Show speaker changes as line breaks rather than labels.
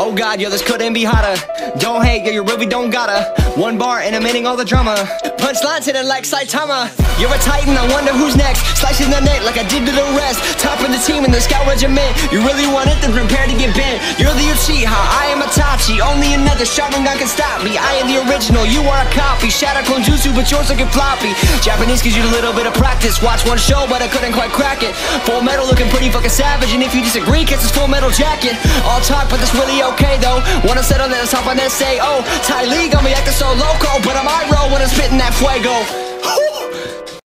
Oh god, yo, this couldn't be hotter. Don't hate, yo, you really don't gotta. One bar and I'm ending all the drama. Punchlines hitting like Saitama. You're a titan, I wonder who's next. Slicing the net like I did to the rest. Top of the team in the scout regiment. You really want it, then prepare to get bent. You're the Uchiha, I. Only another Sharingan can stop me. I am the original, you are a copy. Shadow clone jutsu, but yours looking floppy. Japanese gives you a little bit of practice. Watch one show, but I couldn't quite crack it. Full metal looking pretty fucking savage. And if you disagree, catch this full metal jacket. All talk, but that's really okay though. Wanna settle that top on this say, oh, Ty Lee got me acting so loco, but I'm Iroh when I'm spitting that fuego.